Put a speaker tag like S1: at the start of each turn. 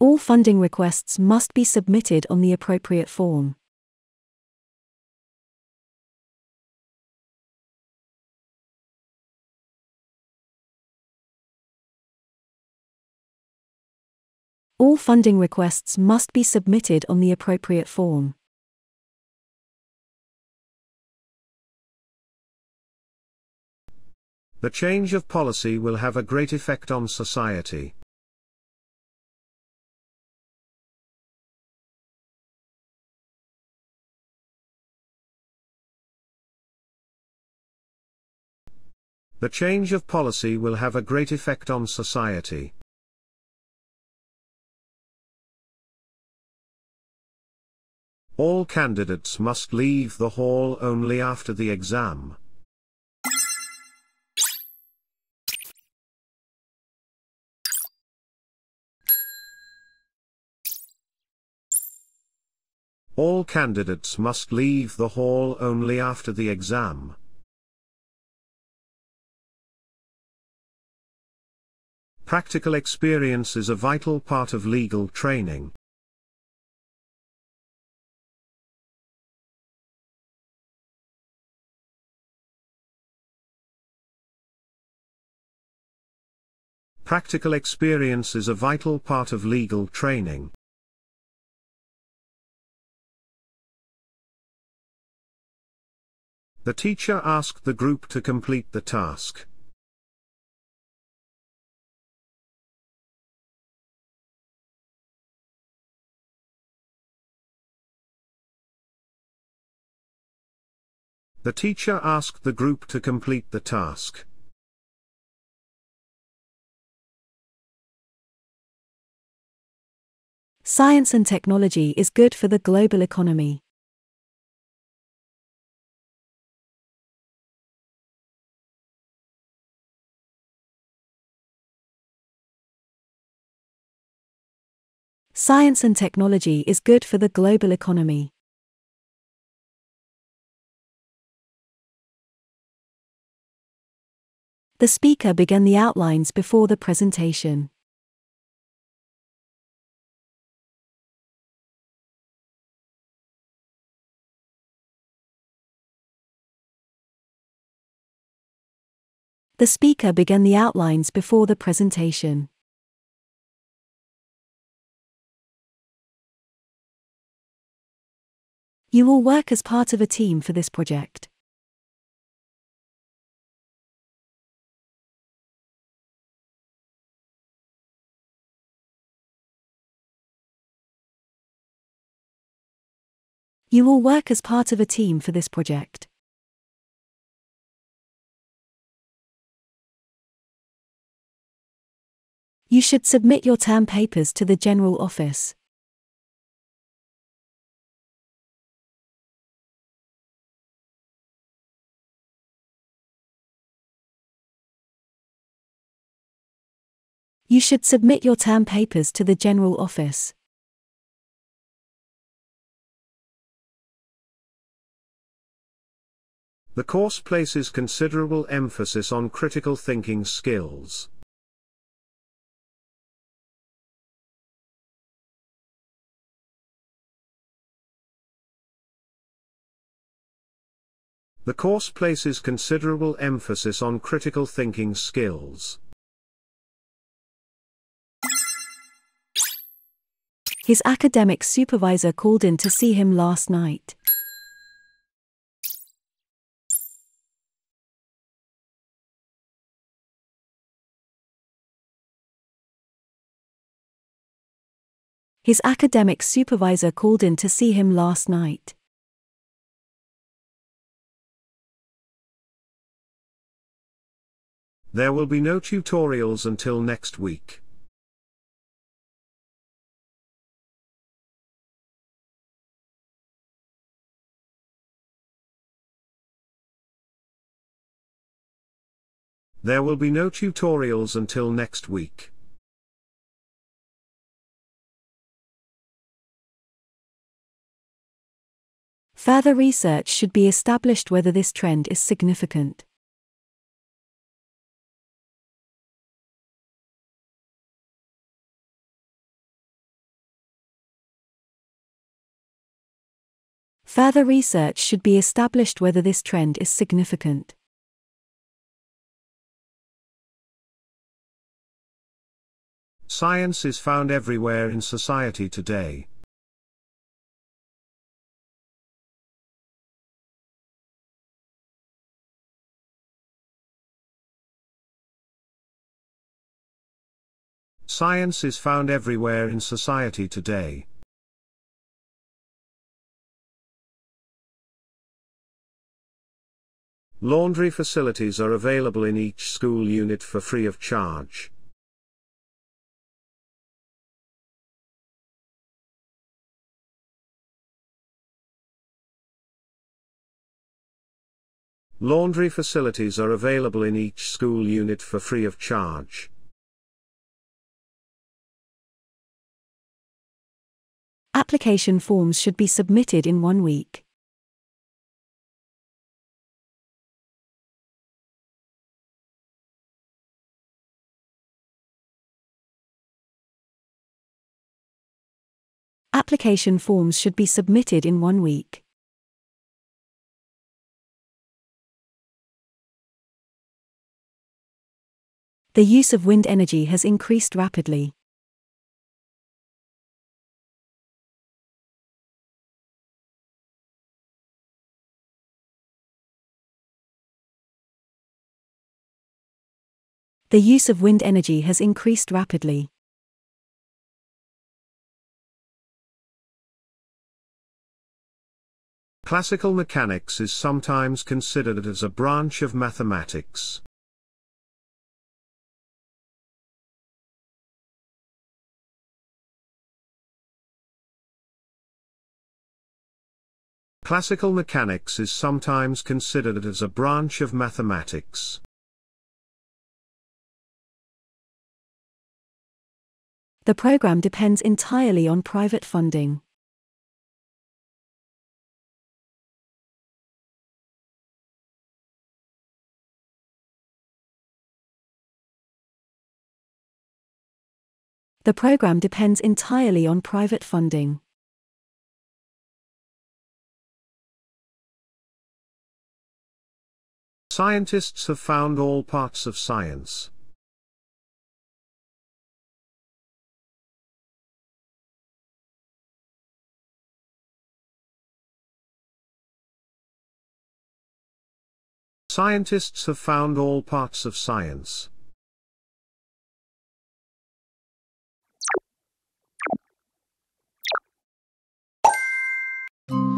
S1: All funding requests must be submitted on the appropriate form. All funding requests must be submitted on the appropriate form.
S2: The change of policy will have a great effect on society. The change of policy will have a great effect on society. All candidates must leave the hall only after the exam. All candidates must leave the hall only after the exam. Practical experience is a vital part of legal training. Practical experience is a vital part of legal training. The teacher asked the group to complete the task. The teacher asked the group to complete the task.
S1: Science and technology is good for the global economy. Science and technology is good for the global economy. The speaker began the outlines before the presentation. The speaker began the outlines before the presentation. You will work as part of a team for this project. You will work as part of a team for this project. You should submit your term papers to the General Office. You should submit your term papers to the General Office.
S2: The course places considerable emphasis on critical thinking skills. The course places considerable emphasis on critical thinking skills.
S1: His academic supervisor called in to see him last night. His academic supervisor called in to see him last night.
S2: There will be no tutorials until next week. There will be no tutorials until next week.
S1: Further research should be established whether this trend is significant. Further research should be established whether this trend is significant.
S2: Science is found everywhere in society today. Science is found everywhere in society today. Laundry facilities are available in each school unit for free of charge. Laundry facilities are available in each school unit for free of charge.
S1: Application forms should be submitted in one week. Application forms should be submitted in one week. The use of wind energy has increased rapidly. The use of wind energy has increased rapidly.
S2: Classical mechanics is sometimes considered as a branch of mathematics. Classical mechanics is sometimes considered as a branch of mathematics.
S1: The program depends entirely on private funding. The program depends entirely on private funding.
S2: Scientists have found all parts of science. Scientists have found all parts of science. you